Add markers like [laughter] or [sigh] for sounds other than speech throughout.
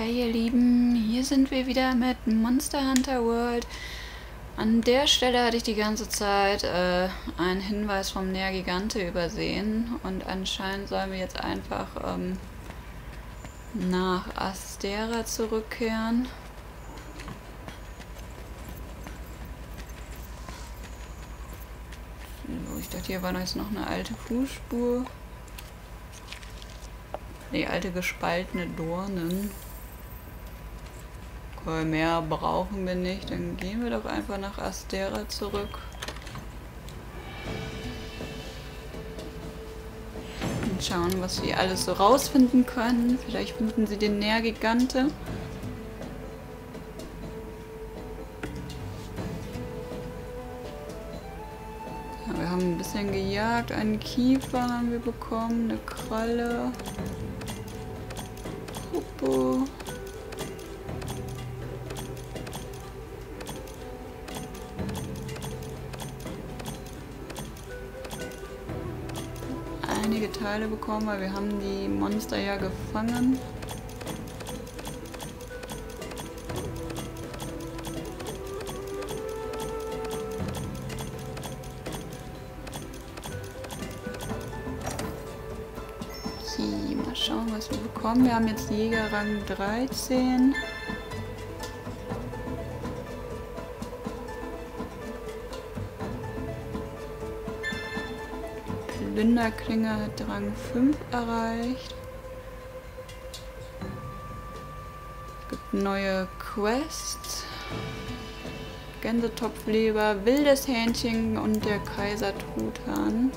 Okay, ihr Lieben, hier sind wir wieder mit Monster Hunter World. An der Stelle hatte ich die ganze Zeit äh, einen Hinweis vom Nergigante übersehen und anscheinend sollen wir jetzt einfach ähm, nach Astera zurückkehren. ich dachte, hier war jetzt noch eine alte Fußspur. Die alte gespaltene Dornen. Okay, mehr brauchen wir nicht. Dann gehen wir doch einfach nach Astera zurück. Und schauen, was wir alles so rausfinden können. Vielleicht finden sie den Nährgigante. Wir haben ein bisschen gejagt. Einen Kiefer haben wir bekommen. Eine Kralle. Popo. Einige Teile bekommen, weil wir haben die Monster ja gefangen. schauen, was wir bekommen. Wir haben jetzt Jägerrang 13. Plünderklinge hat Rang 5 erreicht. Es gibt neue Quests. Gänsetopfleber, wildes Hähnchen und der Kaiser Truthahn.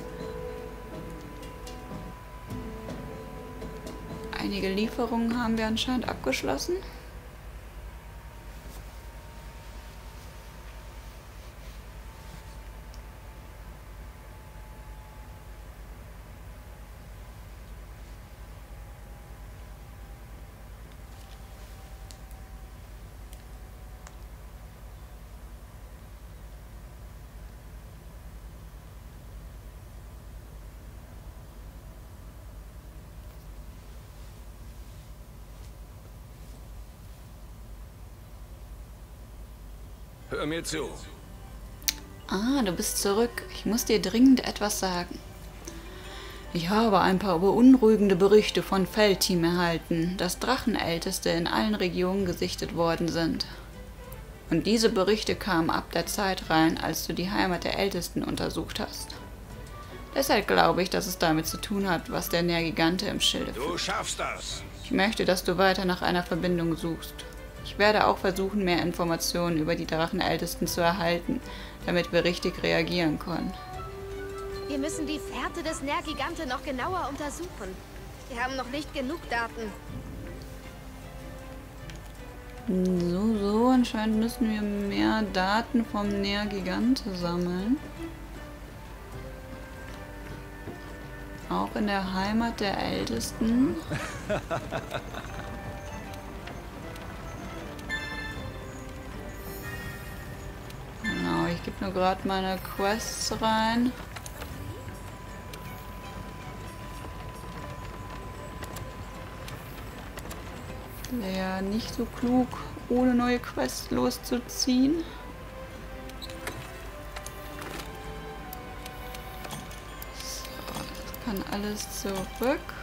Einige Lieferungen haben wir anscheinend abgeschlossen. Hör mir zu. Ah, du bist zurück. Ich muss dir dringend etwas sagen. Ich habe ein paar beunruhigende Berichte von Feldteam erhalten, dass Drachenälteste in allen Regionen gesichtet worden sind. Und diese Berichte kamen ab der Zeit rein, als du die Heimat der Ältesten untersucht hast. Deshalb glaube ich, dass es damit zu tun hat, was der Nergigante im Schilde führt. Du schaffst das. Ich möchte, dass du weiter nach einer Verbindung suchst. Ich werde auch versuchen, mehr Informationen über die Drachenältesten zu erhalten, damit wir richtig reagieren können. Wir müssen die Fährte des Nergigante noch genauer untersuchen. Wir haben noch nicht genug Daten. So, so, anscheinend müssen wir mehr Daten vom Nergigante sammeln. Auch in der Heimat der Ältesten. [laughs] nur gerade meine Quests rein. Wäre nicht so klug, ohne neue Quests loszuziehen. So, das kann alles zurück.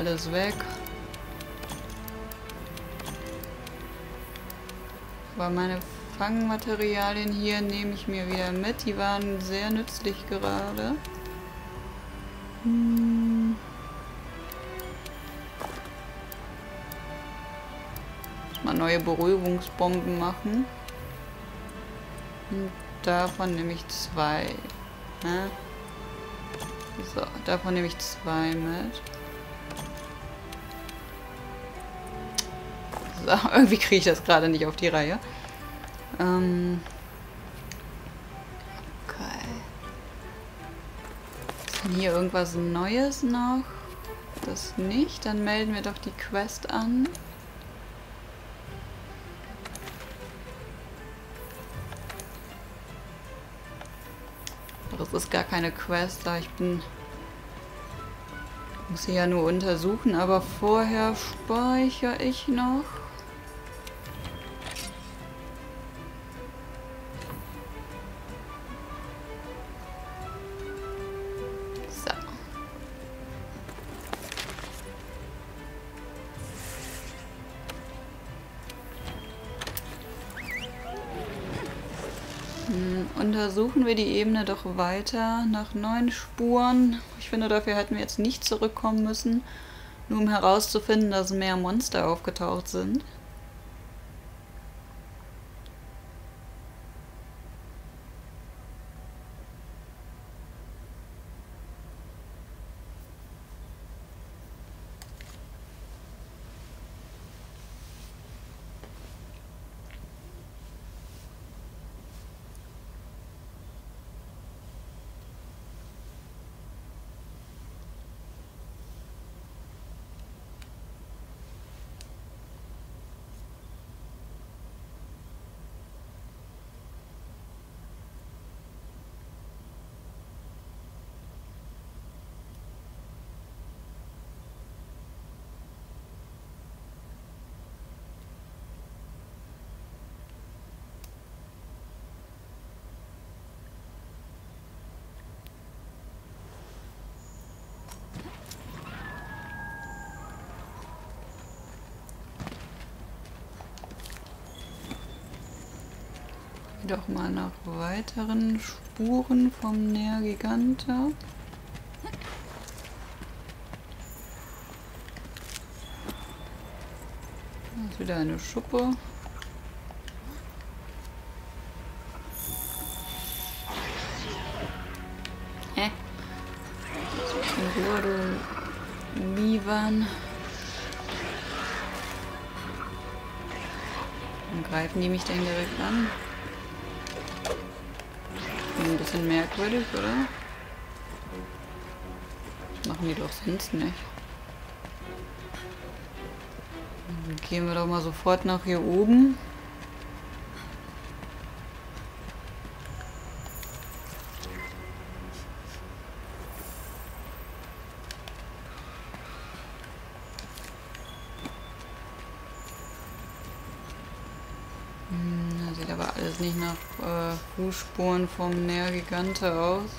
Alles weg. Aber meine Fangmaterialien hier nehme ich mir wieder mit. Die waren sehr nützlich gerade. Hm. Mal neue Berührungsbomben machen. Und davon nehme ich zwei. Ne? So, davon nehme ich zwei mit. [laughs] irgendwie kriege ich das gerade nicht auf die Reihe. Ähm. Okay. Ist denn hier irgendwas Neues noch? Das nicht? Dann melden wir doch die Quest an. Das ist gar keine Quest, da ich bin... Muss sie ja nur untersuchen, aber vorher speichere ich noch. Untersuchen wir die Ebene doch weiter nach neuen Spuren. Ich finde, dafür hätten wir jetzt nicht zurückkommen müssen, nur um herauszufinden, dass mehr Monster aufgetaucht sind. Doch mal nach weiteren Spuren vom Nergiganta. Da ist wieder eine Schuppe. Hä? In Ruhe, du Mivan. Dann greifen die mich denn direkt an? Ein bisschen merkwürdig, oder? Das machen die doch sonst nicht. Dann gehen wir doch mal sofort nach hier oben. Nicht nach äh, Fußspuren vom Nergigante aus.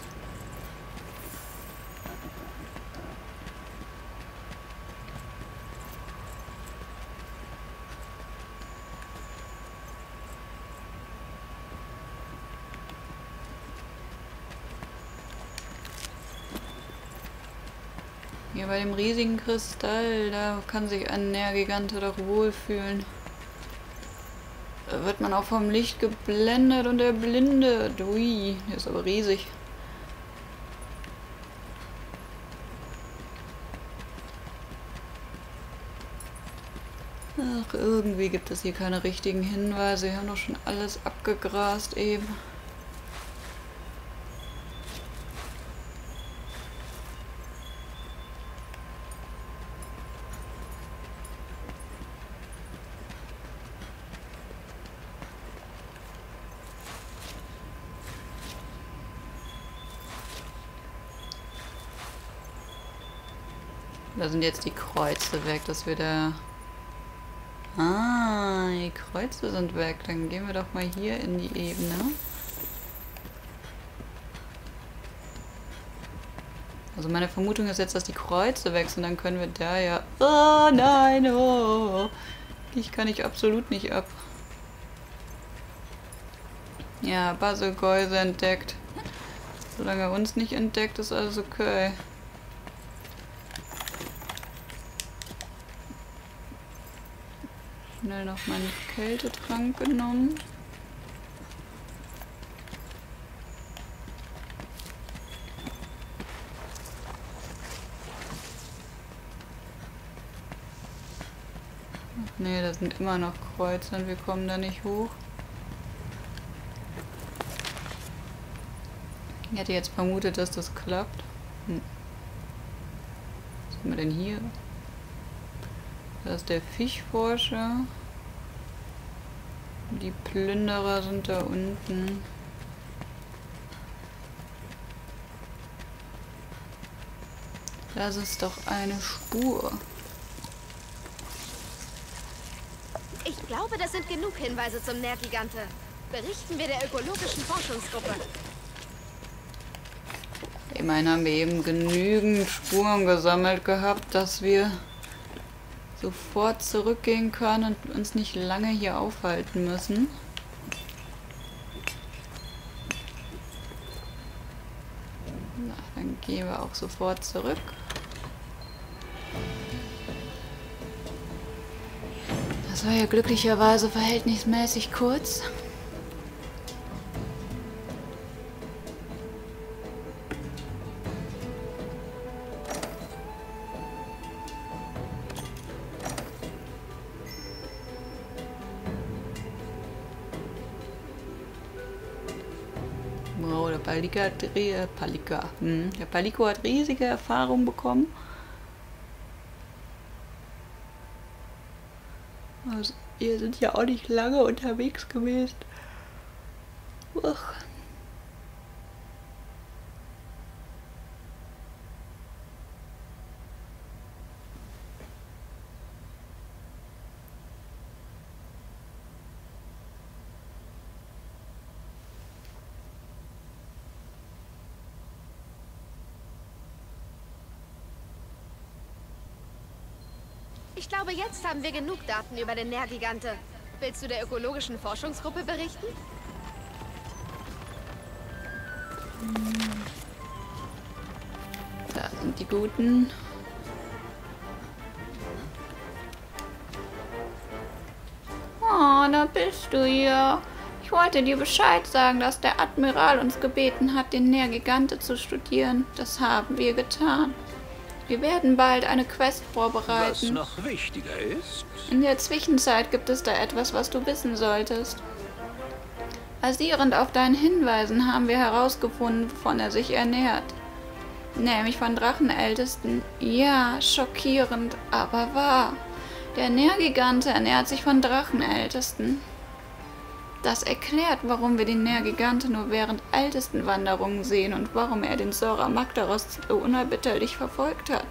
Hier bei dem riesigen Kristall, da kann sich ein Nergigante doch wohlfühlen wird man auch vom Licht geblendet und erblindet. Ui, der ist aber riesig. Ach, irgendwie gibt es hier keine richtigen Hinweise. Wir haben doch schon alles abgegrast eben. Da sind jetzt die Kreuze weg, dass wir da... Ah, die Kreuze sind weg. Dann gehen wir doch mal hier in die Ebene. Also meine Vermutung ist jetzt, dass die Kreuze weg sind. Dann können wir da ja... Oh nein, oh. Ich kann ich absolut nicht ab. Ja, Baselgeuse entdeckt. Solange er uns nicht entdeckt, ist alles okay. Schnell noch meinen Kältetrank genommen. Ne, da sind immer noch Kreuze und wir kommen da nicht hoch. Ich hätte jetzt vermutet, dass das klappt. Hm. Was haben wir denn hier? Da ist der Fischforscher. Die Plünderer sind da unten. Das ist doch eine Spur. Ich glaube, das sind genug Hinweise zum Nährgigante. Berichten wir der ökologischen Forschungsgruppe. Immerhin haben wir eben genügend Spuren gesammelt gehabt, dass wir sofort zurückgehen können und uns nicht lange hier aufhalten müssen. Na, dann gehen wir auch sofort zurück. Das war ja glücklicherweise verhältnismäßig kurz. Palika äh, Palika. Hm. Der Paliko hat riesige Erfahrung bekommen. Also, wir sind ja auch nicht lange unterwegs gewesen. Uch. Glaube, jetzt haben wir genug Daten über den Nährgigante. Willst du der ökologischen Forschungsgruppe berichten? Da sind die Guten. Oh, da bist du ja. Ich wollte dir Bescheid sagen, dass der Admiral uns gebeten hat, den Nährgigante zu studieren. Das haben wir getan. Wir werden bald eine Quest Was vorbereiten. noch wichtiger ist, In der Zwischenzeit gibt es da etwas, was du wissen solltest. Basierend auf deinen Hinweisen haben wir herausgefunden, wovon er sich ernährt. Nämlich von Drachenältesten. Ja, schockierend, aber wahr. Der Nährgigante ernährt sich von Drachenältesten. Das erklärt, warum wir den Nährgigante nur während ältesten Wanderungen sehen und warum er den Sora Magdaros so unerbitterlich verfolgt hat.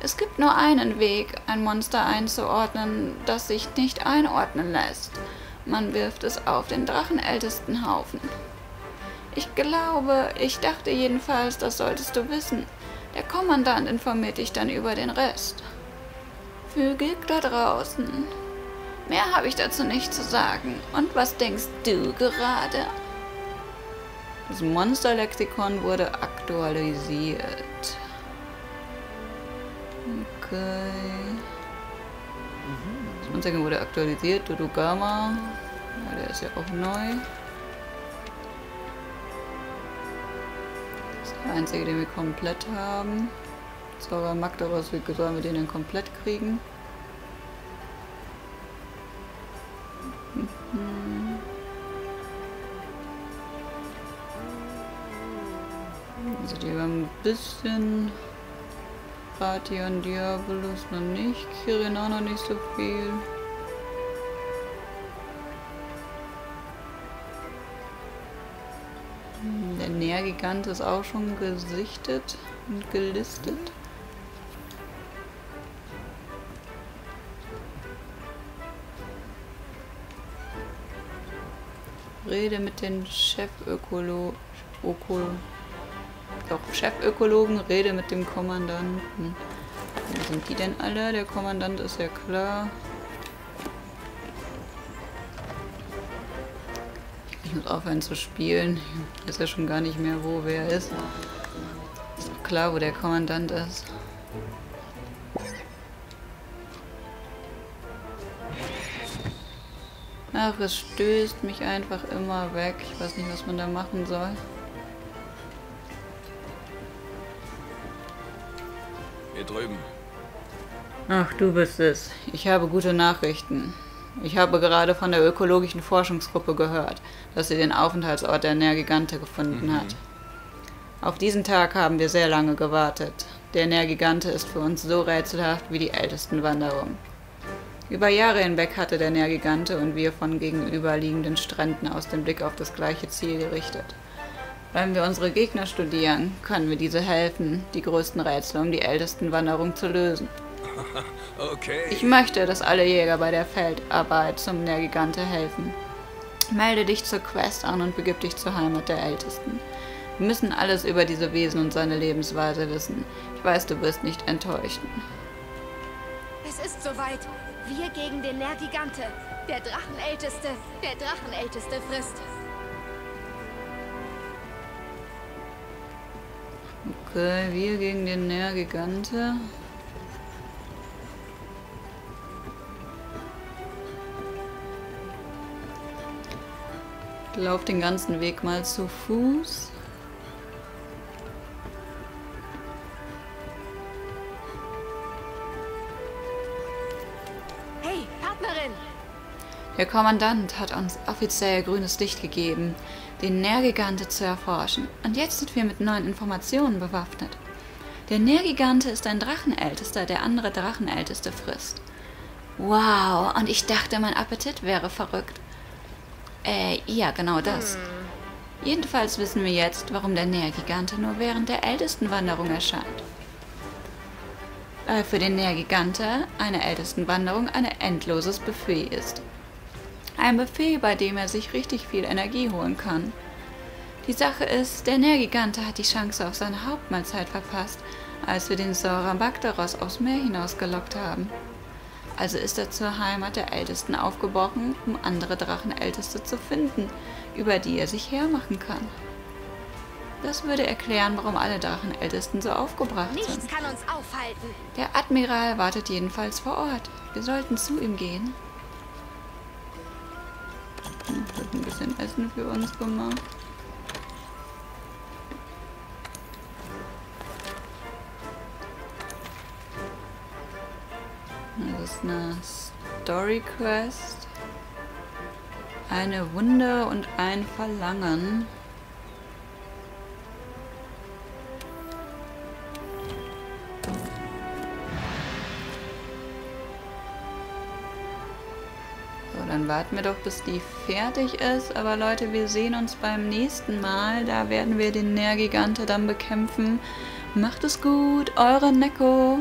Es gibt nur einen Weg, ein Monster einzuordnen, das sich nicht einordnen lässt. Man wirft es auf den Drachenältestenhaufen. Ich glaube, ich dachte jedenfalls, das solltest du wissen. Der Kommandant informiert dich dann über den Rest. Viel Glück da draußen. Mehr habe ich dazu nicht zu sagen. Und was denkst du gerade? Das Monsterlexikon wurde aktualisiert. Okay. Das Monsterlexikon wurde aktualisiert. Dodogama. Ja, der ist ja auch neu. Das ist der einzige, den wir komplett haben. Zora Magdaros, wie sollen wir den denn komplett kriegen? Also die haben ein bisschen Ratian Diabolus noch nicht, Kirin auch noch nicht so viel. Hm, Der Nährgigant ist auch schon gesichtet und gelistet. Rede mit den Chefökolo... Öko, doch, Chefökologen, rede mit dem Kommandanten. Wo sind die denn alle? Der Kommandant ist ja klar. Ich muss aufhören zu spielen. Ich weiß ja schon gar nicht mehr, wo wer ist. Ist doch klar, wo der Kommandant ist. Ach, es stößt mich einfach immer weg. Ich weiß nicht, was man da machen soll. hier drüben. Ach, du bist es. Ich habe gute Nachrichten. Ich habe gerade von der ökologischen Forschungsgruppe gehört, dass sie den Aufenthaltsort der Nergigante gefunden hat. Auf diesen Tag haben wir sehr lange gewartet. Der Nergigante ist für uns so rätselhaft wie die ältesten Wanderungen. Über Jahre hinweg hatte der Nergigante und wir von gegenüberliegenden Stränden aus den Blick auf das gleiche Ziel gerichtet. Wenn wir unsere Gegner studieren, können wir diese helfen, die größten Rätsel um die Ältestenwanderung zu lösen. [laughs] Okay. Ich möchte, dass alle Jäger bei der Feldarbeit zum Nergigante helfen. Melde dich zur Quest an und begib dich zur Heimat der Ältesten. Wir müssen alles über diese Wesen und seine Lebensweise wissen. Ich weiß, du wirst nicht enttäuschen. Es ist soweit. Wir gegen den Nergigante. Der Drachenälteste. Der Drachenälteste frisst. Okay, wir gegen den Nergigante. Ich Lauf den ganzen Weg mal zu Fuß. Der Kommandant hat uns offiziell grünes Licht gegeben, den Nergigante zu erforschen. Und jetzt sind wir mit neuen Informationen bewaffnet. Der Nergigante ist ein Drachenältester, der andere Drachenälteste frisst. Wow, und ich dachte, mein Appetit wäre verrückt. Äh, ja, genau das. Jedenfalls wissen wir jetzt, warum der Nergigante nur während der Ältestenwanderung erscheint. Weil für den Nergigante eine Ältestenwanderung ein endloses Buffet ist. Ein Buffet, bei dem er sich richtig viel Energie holen kann. Die Sache ist, der Nergigante hat die Chance auf seine Hauptmahlzeit verpasst, als wir den Sorabakteros aufs Meer hinausgelockt haben. Also ist er zur Heimat der Ältesten aufgebrochen, um andere Drachenälteste zu finden, über die er sich hermachen kann. Das würde erklären, warum alle Drachenältesten so aufgebracht Nichts sind. kann uns aufhalten. Der Admiral wartet jedenfalls vor Ort. Wir sollten zu ihm gehen. Wird ein bisschen Essen für uns gemacht. Das ist eine Story Quest. Eine Wunde und ein Verlangen. Dann warten wir doch, bis die fertig ist. Aber Leute, wir sehen uns beim nächsten Mal. Da werden wir den Nergigante dann bekämpfen. Macht es gut, eure Neko.